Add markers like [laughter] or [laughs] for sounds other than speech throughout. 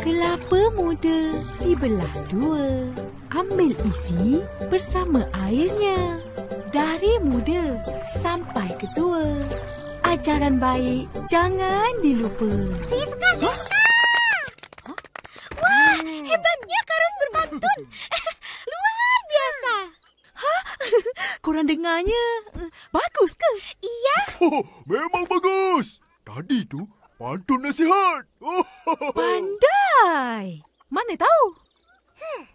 Kelapa muda dibelah dua. Ambil isi bersama airnya. Dari muda sampai ketua. Ajaran baik jangan dilupa. Saya suka, saya suka. Wah, hebatnya Karas berpantun. [laughs] Luar biasa. [laughs] Korang dengarnya? eh, Bagus ke? Iya, Oh, [laughs] memang bagus. Tadi tu pantun nasihat. Oh, [laughs] Pandai. Mana tahu?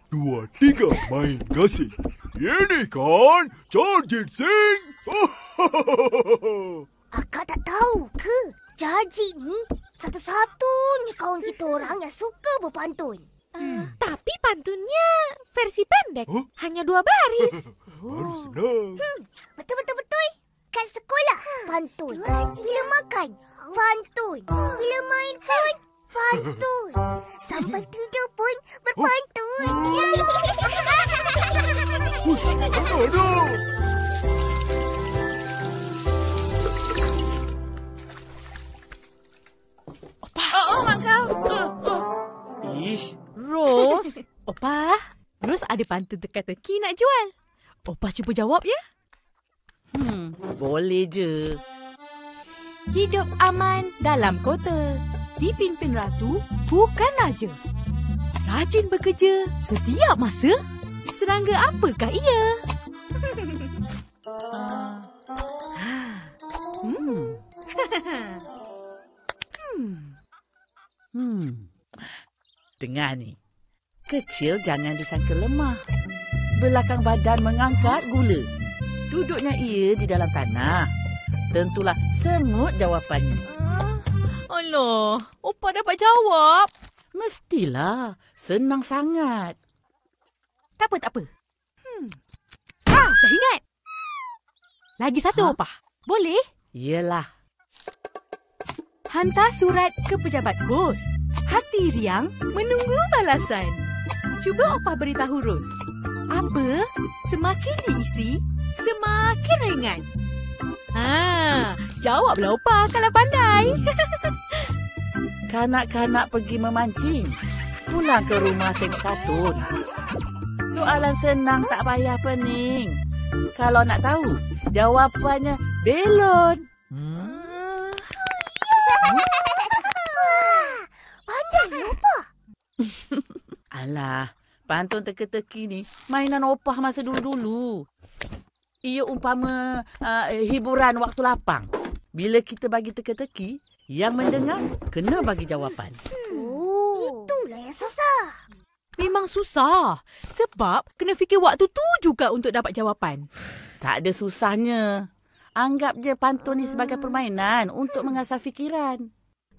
dua, tiga main gasing. Ini kan Chargit Singh. Oh, [laughs] Akak tak tahu ke? Jaji ni satu-satunya kawan kita orang yang suka berpantun. tapi pantunnya versi pendek. Huh? Hanya dua baris. [laughs] Baru senang. Betul-betul-betul. Kat sekolah, pantun. Bila makan, pantun. Bila main pun, pantun. Sampai tidur pun berpantun. Ada. Ish, Ros. [laughs] Opa, Ros ada pantun teka-teki nak jual. Opa cuba jawab ya. Hmm, boleh je. Hidup aman dalam kota. Dipimpin ratu bukan raja. Rajin bekerja setiap masa. Serangga apakah ia? Hmm. Hmm. Dengar ni. Kecil jangan disangka lemah. Belakang badan mengangkat gula. Duduknya ia di dalam tanah. Tentulah semut jawapannya. Alah, Opa dapat jawab. Mestilah. Senang sangat. Tak apa, tak apa. Hmm. Ah, dah ingat. Lagi satu, Ha? Opa. Boleh? Yelah. Hantar surat ke pejabat bos. Hati riang menunggu balasan. Cuba Opa beritahu Ros. Apa semakin diisi, semakin ringan. Ha, jawablah Opa kalau pandai. [laughs] Kanak-kanak pergi memancing. Pulang ke rumah tengok kartun. Soalan senang tak payah pening. Kalau nak tahu, jawapannya belon. Hmm? Pandai lupa. [laughs] Alah, pantun teka-teki ni mainan opah masa dulu-dulu. Ia umpama uh, hiburan waktu lapang. Bila kita bagi teka-teki, yang mendengar kena bagi jawapan. Oh. Itulah yang susah. Memang susah. Sebab kena fikir waktu tu juga untuk dapat jawapan. Tak ada susahnya. Anggap je pantun ni sebagai permainan untuk mengasah fikiran.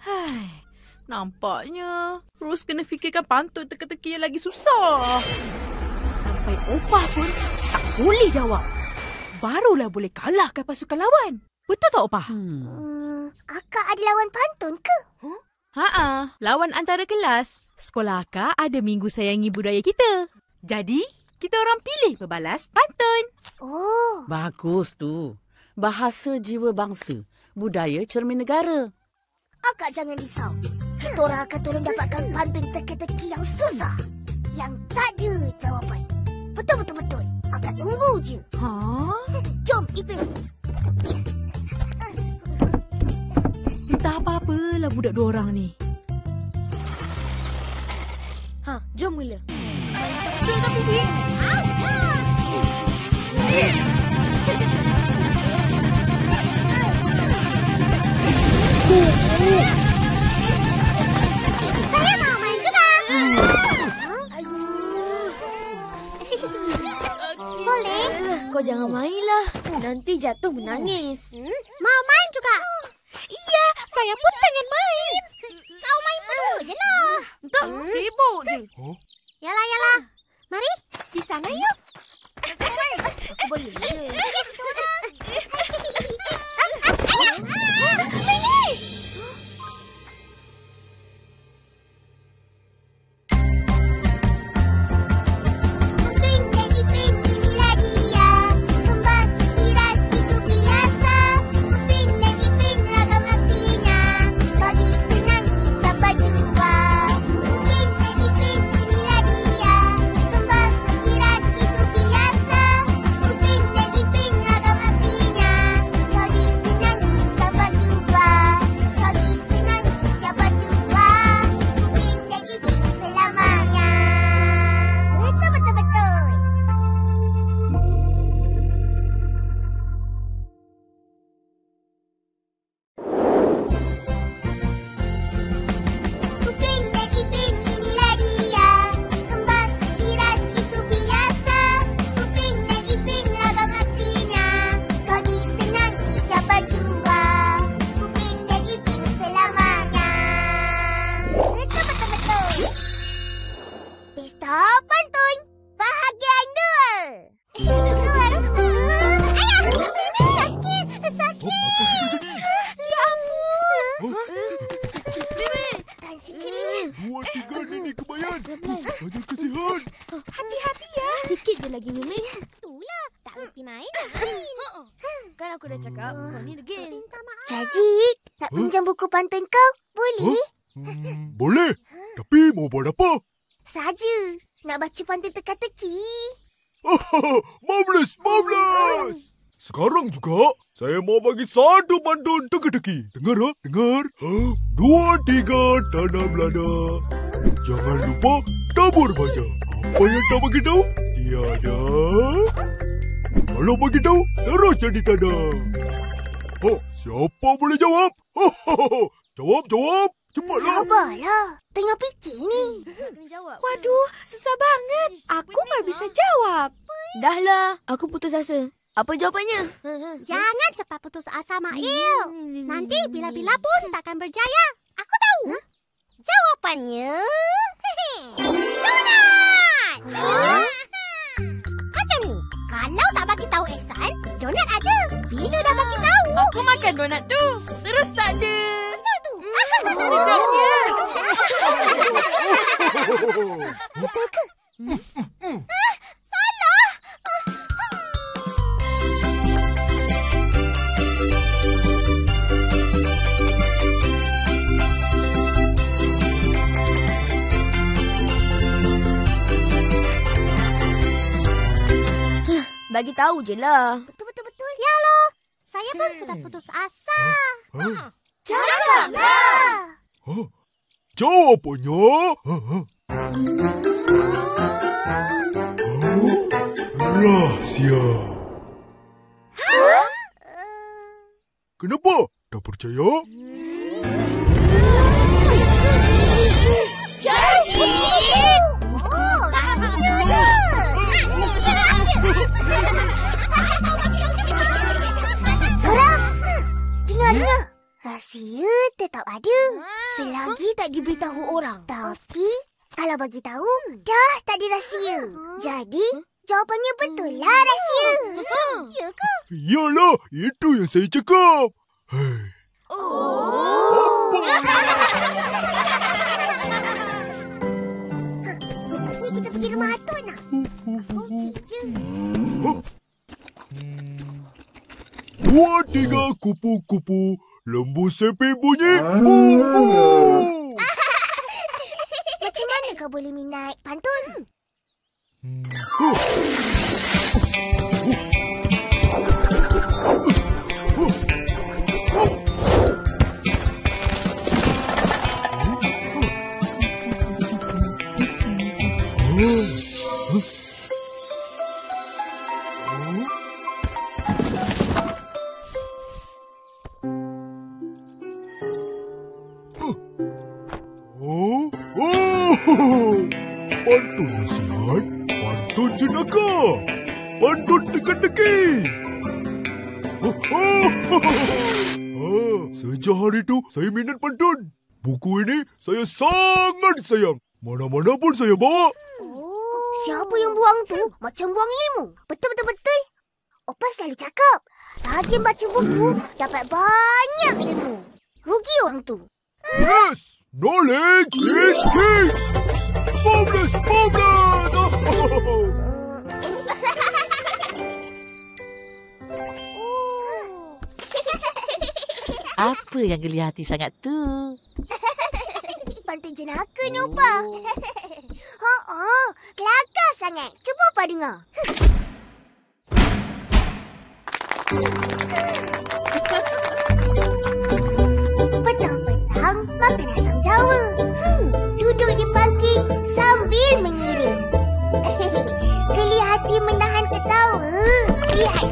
Hai, nampaknya Ros kena fikirkan pantun teka-teki yang lagi susah. Sampai Opah pun tak boleh jawab. Barulah boleh kalahkan pasukan lawan. Betul tak Opah? Hmm. Hmm, akak ada lawan pantun ke? Huh? Haa, lawan antara kelas. Sekolah akak ada minggu sayangi budaya kita. Jadi, kita orang pilih berbalas pantun. Oh, Bagus tu. Bahasa jiwa bangsa. Budaya cermin negara. akak jangan risau. Kita orang akan tolong dapatkan pantun teka-teki yang susah. Yang tak ada jawapan. Betul-betul-betul. Akak tunggu je. Ha? Jom, Ipin. Entah apa-apalah budak dua orang ni. Ha, jom mula. Saya Kau jangan mainlah. Nanti jatuh menangis. Mau main juga. Iya, saya pun pengen main. Kau main berdua je lah. Entah, sibuk je. Pantun kau? Boleh? Hmm, boleh. Tapi mau buat apa? Saja. Nak baca pantun teka-teki. marvelous, marvelous. Sekarang juga, saya mau bagi satu pantun teka-teki. Dengar, ha? dengar. Dua, tiga, tanam lada. Jangan lupa tabur baja. Apa yang tak bagi tahu? Tiada. Kalau bagi tahu, terus jadi tanam. Oh, siapa boleh jawab? [laughs] jawab, jawab. Cepatlah. Sabarlah. Tengah fikir ni. Kena jawab. Waduh, susah banget. Aku tak bisa jawab. Dah lah. Aku putus asa. Apa jawapannya? Jangan cepat putus asa, Mail. Nanti bila-bila pun takkan berjaya. Aku tahu. Jawapannya... Donat! Macam ni. Kalau tak bagi tahu Ehsan, donat ada. Bila dah bagi tahu... Aku makan donat tu. Terus tak ada. Betul. [laughs] Betul? Bagi tahu je lah. Betul-betul betul. Ya loh. Saya pun sudah putus asa. Huh? Cakaplah. Huh? Jawapannya... Huh? Huh? Huh? Rahsia. Kenapa? Tak percaya? Oh, kalau bagi tahu, dah tak ada rahsia. Jadi, jawapannya betul lah rahsia. Ya ke? Iyalah, itu yang saya cakap. Hei, Ni kita pergi rumah Atun nak. Okey je. dua tiga kupu-kupu, lembu sepik bunyi. Bubu. Macam kau boleh minat. Pantun? Oh, pantun teka-teki. Oh, oh, ah, sejak hari itu saya minat pantun. Buku ini saya sangat sayang. Mana-mana pun saya bawa. Oh. Siapa yang buang tu macam buang ilmu. Betul-betul-betul. Opa selalu cakap. Rajin baca buku, dapat banyak ilmu. Rugi orang tu. Yes, knowledge is king. Marvelous, marvelous. Oh. Apa yang geli hati sangat tu? Pantun jenaka ni, Opa. Ha-ha, kelakar sangat. Cuba Opa dengar. Petang-petang makan asam jawa. Hmm, duduk di pagi sambil mengiring. [laughs] Geli hati menahan ketawa. Lihat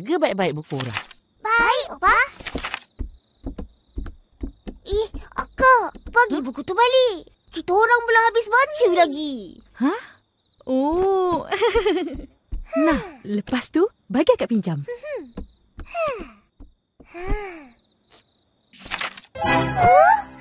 jaga baik-baik buku orang. Baik, Opa. Eh, akak, bagi buku tu balik. Kita orang belum habis baca lagi. Oh. [laughs] nah, lepas tu bagi akak pinjam. Pin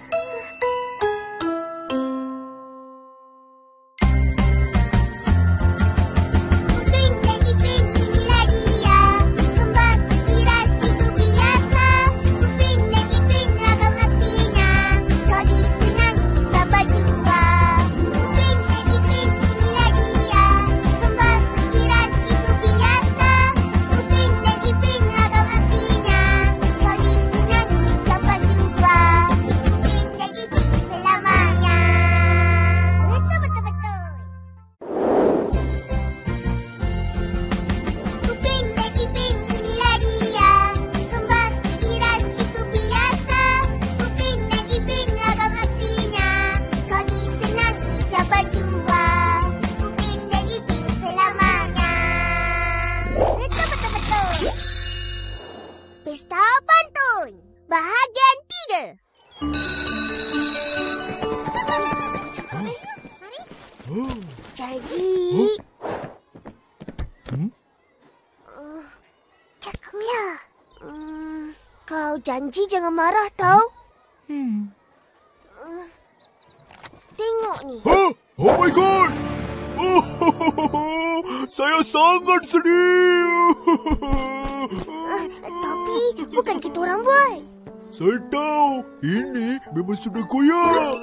janji jangan marah tau. Hmm. Tengok ni. Huh? Oh my god! Oh, [laughs] saya sangat sedih. Tapi bukan kita orang buat. Saya tahu ini memang sudah koyak.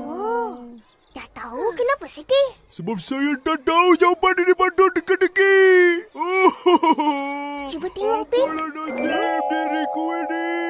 Oh, dah tahu kenapa sedih? Sebab saya tak tahu jawapan ini teka-teki. Oh, Cuba tengok, Pin. Apalah nasib diriku ini.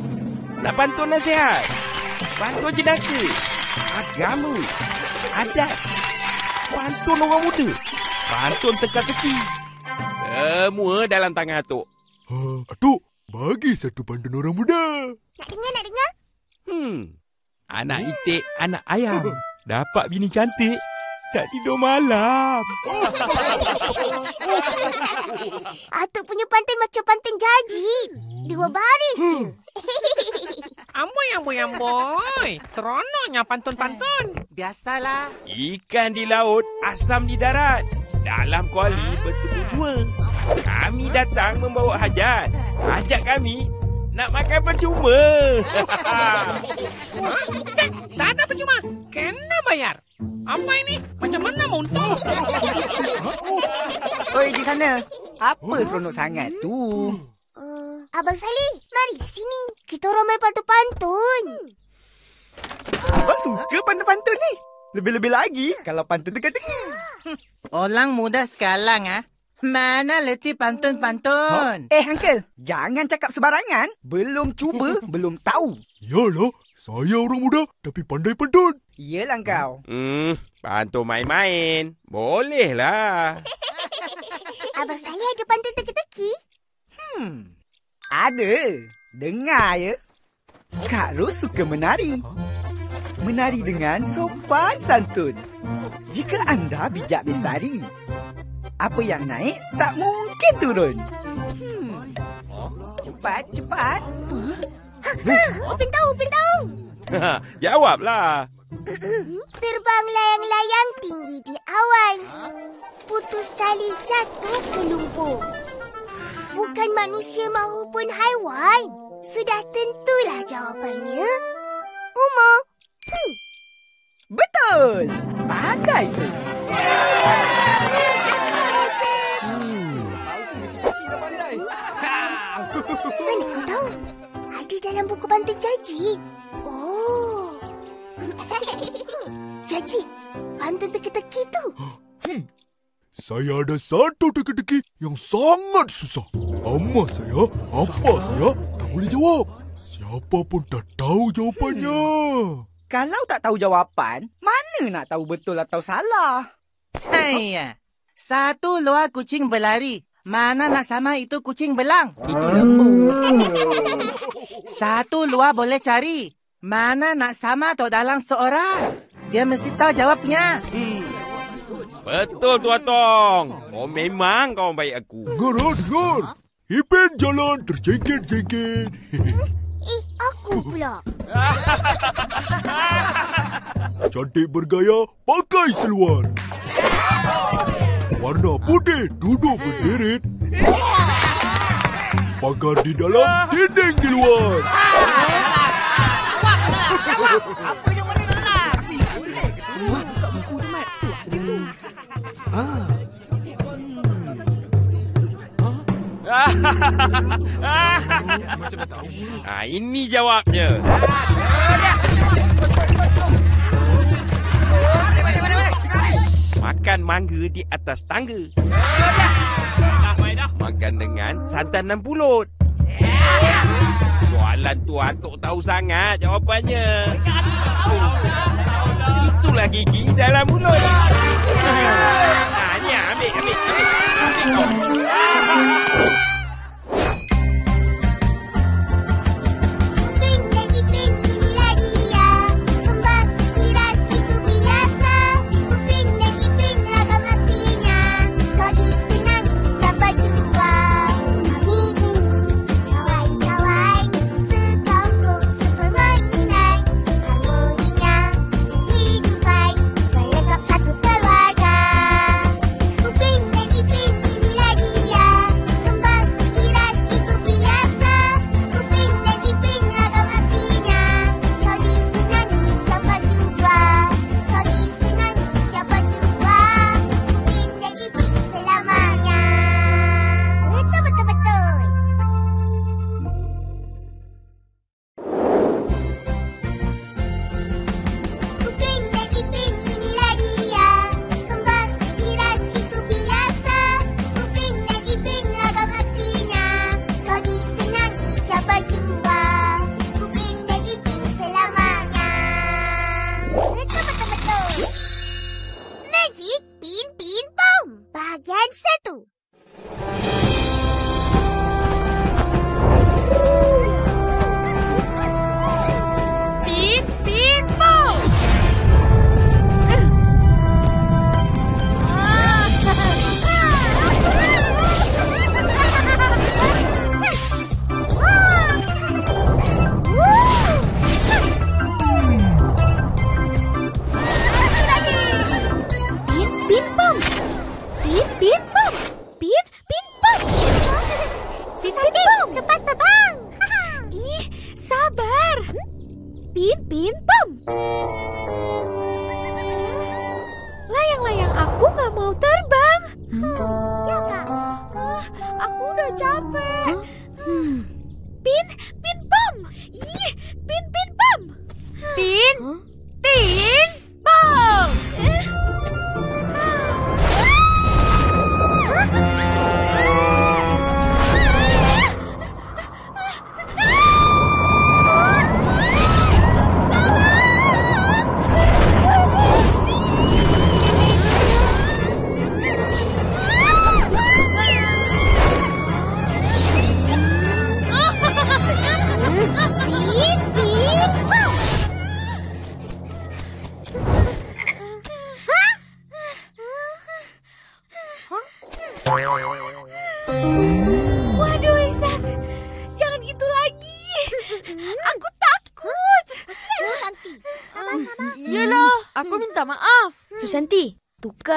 Nak pantun nasihat. Pantun jenaka. Agama. Adat. Pantun orang muda. Pantun teka-teki. Semua dalam tangan Atuk. Ha, Atuk, bagi satu pantun orang muda. Nak dengar, nak dengar? Hmm. Anak itik, anak ayam. Dapat bini cantik. Tak tidur malam. Atuk punya pantun macam pantun jaji. Dua baris je. [laughs] Amboi, amboi, amboi. Seronoknya pantun-pantun. Biasalah. Ikan di laut, asam di darat. Dalam kuali bertemu dua. Kami datang membawa hajat. Hajat kami nak makan percuma. [laughs] Cek, tak ada percuma. Kena bayar. Apa ini? Macam mana mau untung? [laughs] Oi, di sana. Apa seronok sangat tu? Uh, Abang Saleh, marilah sini. Kita orang main pantun-pantun. Abang suka pantun-pantun ni. Lebih-lebih lagi kalau pantun teka-teki. Orang muda sekarang ah. Mana letih pantun-pantun? Eh, Uncle. Jangan cakap sembarangan. Belum cuba, [laughs] belum tahu. Yalah, saya orang muda tapi pandai pantun. Yelah kau. Hmm, pantun main-main. Boleh lah. [laughs] Abang Saleh ada pantun teka-teki? Hmm. Ada. Dengar ya. Kak Ros suka menari. Menari dengan sopan santun. Jika anda bijak bestari, apa yang naik tak mungkin turun. Hmm. Cepat, cepat. Upin tahu, Upin tahu. [laughs] Jawablah. Terbang layang-layang tinggi di awan. Putus tali jatuh ke lumpur. Bukan manusia maupun haiwan. Sudah tentulah jawapannya. Umur. Hmm. Betul. Pandai tu. Mana kau tahu? Ada dalam buku pantun Jaji. Oh. [laughs] Jaji, pantun teka-teki tu. Saya ada satu teka-teki yang sangat susah. Ama saya, apa saya tak boleh jawab. Siapa pun tak tahu jawapannya. Kalau tak tahu jawapan, mana nak tahu betul atau salah? Haiya. Satu luar kucing berlari. Mana nak sama itu kucing belang? Itu lembu. [laughs] Satu luar boleh cari. Mana nak sama atau dalang seorang? Dia mesti tahu jawabnya. Betul tu Atong. Oh memang kau baik aku. Dengar, ah, dengar. Ipin jalan terjengket-jengket. Eh, aku pula. [laughs] Cantik bergaya, pakai seluar. Warna putih, duduk berderet. Pagar di dalam, dinding di luar. ah, ini jawabnya. Makan mangga di atas tangga. Makan dengan santan dan pulut. Soalan tu Atok tahu sangat jawapannya. Itulah gigi dalam mulut. Ah, ni ambil, ambil, ambil. Ping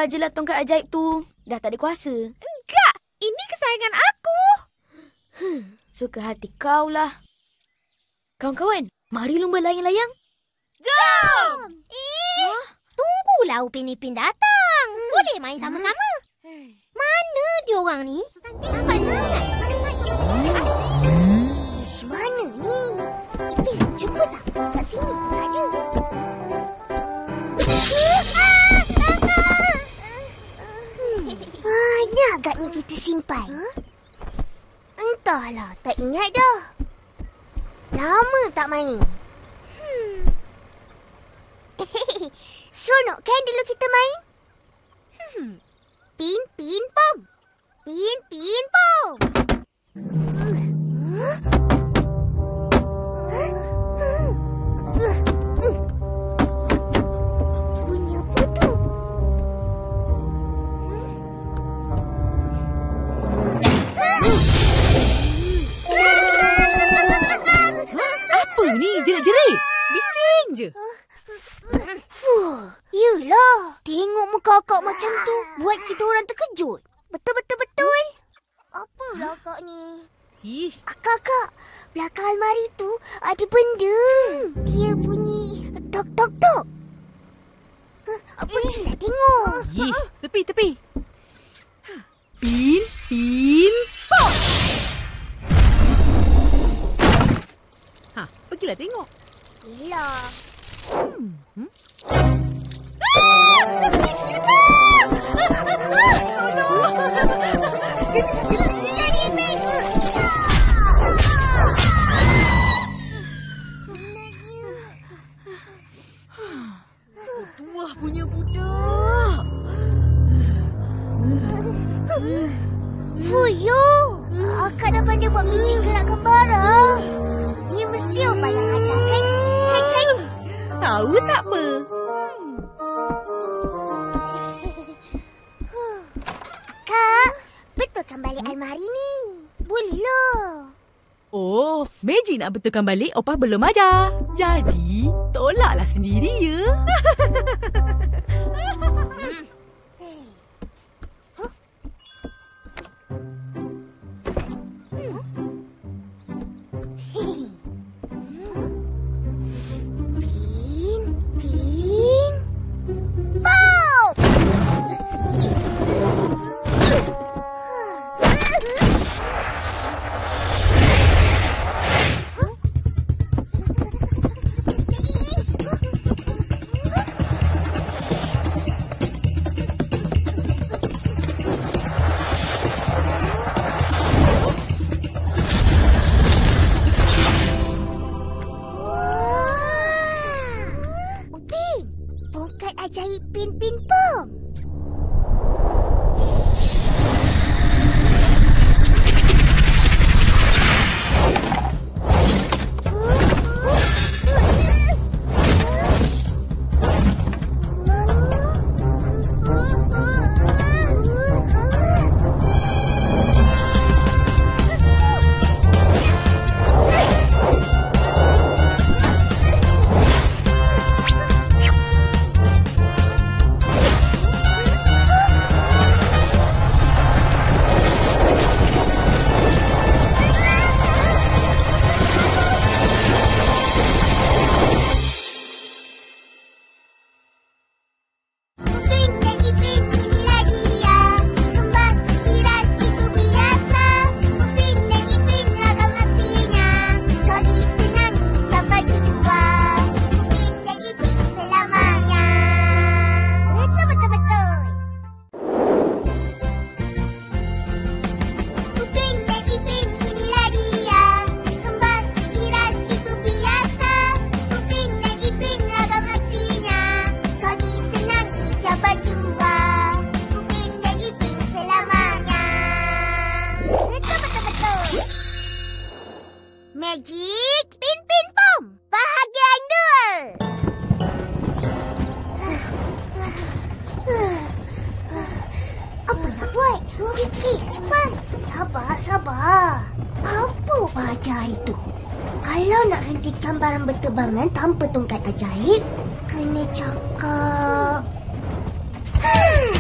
tukar je lah tongkat ajaib tu. Dah tak ada kuasa. Enggak, ini kesayangan aku. Suka hati kau lah. Kawan-kawan, mari lumba layang-layang. Eh, tunggulah Upin Ipin datang. Boleh main sama-sama. Mana dia orang ni? Lambat Ingat dah. Lama tak main. Hmm. [laughs] Seronok kan dulu kita main? lagi. Ha, ha. Tepi, tepi. Ha. Pin, pin, pop! Ha, pergilah tengok. Ya. Hmm. Hmm? Ah! ah, ah. Oh, no! Bila, bila! betulkan balik opah belum ajar. Jadi, tolaklah sendiri ya. [laughs] berterbangan tanpa tongkat ajaib, kena cakap... Hmm.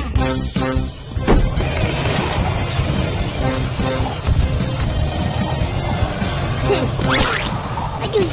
Aduh!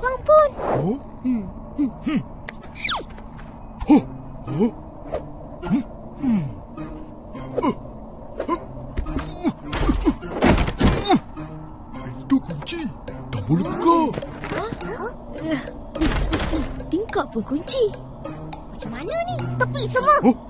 orang pun. Oh? Hmm. Hmm. Oh. Oh. kunci. Macam mana ni? Tepi semua. Oh.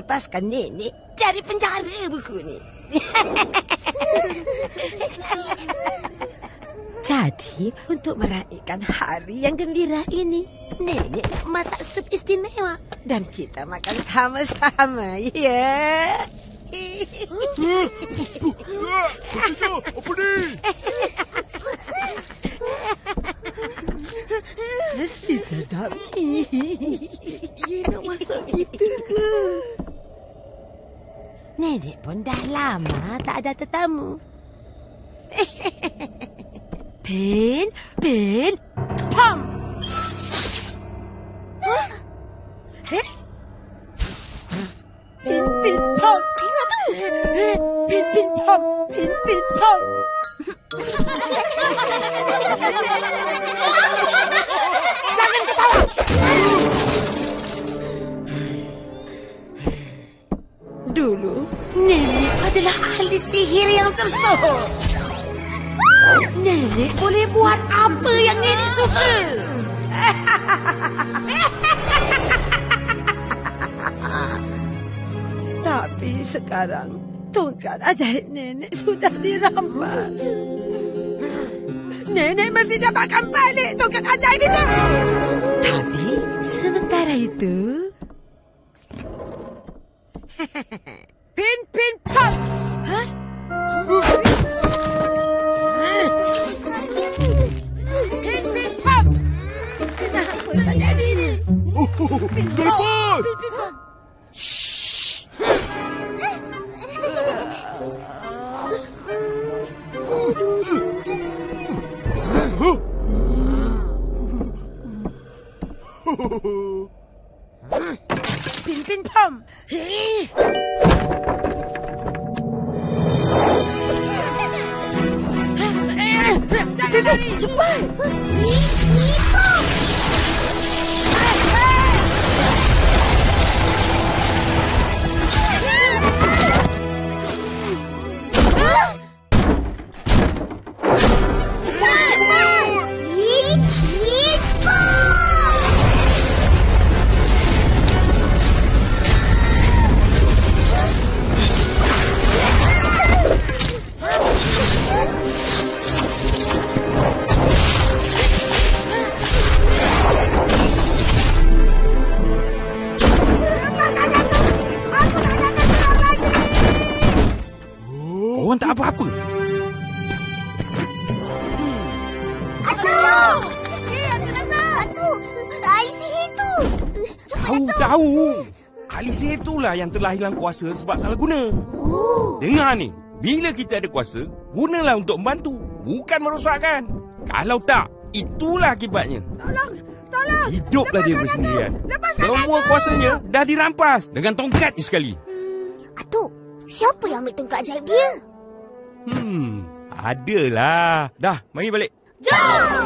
lepaskan nenek dari penjara buku ni. [laughs] Jadi, untuk meraihkan hari yang gembira ini, nenek nak masak sup istimewa. Dan kita makan sama-sama, ya? Yeah. Apa ni? Mesti sedap ni. Dia nak masak kita ke? Nenek pun dah lama tak ada tetamu. Pin, Pin. Huh? Eh? Pin, Pin, Pom. Pin apa tu? Pin, Pin, Pom. Pin, [laughs] Pin, Pom. Jangan ketawa. Dulu, Nenek adalah ahli sihir yang tersohor. Nenek boleh buat apa yang Nenek suka. [laughs] Tapi sekarang, tongkat ajaib Nenek sudah dirampas. Nenek mesti dapatkan balik tongkat ajaib itu. Tapi sementara itu... telah hilang kuasa sebab salah guna. Dengar ni, bila kita ada kuasa, gunalah untuk membantu, bukan merosakkan. Kalau tak, itulah akibatnya. Tolong, tolong. Hiduplah dia bersendirian. Semua kuasanya dah dirampas dengan tongkatnya sekali. Atu, siapa yang ambil tongkat ajaib dia? Hmm, adalah. Dah, mari balik. Jom!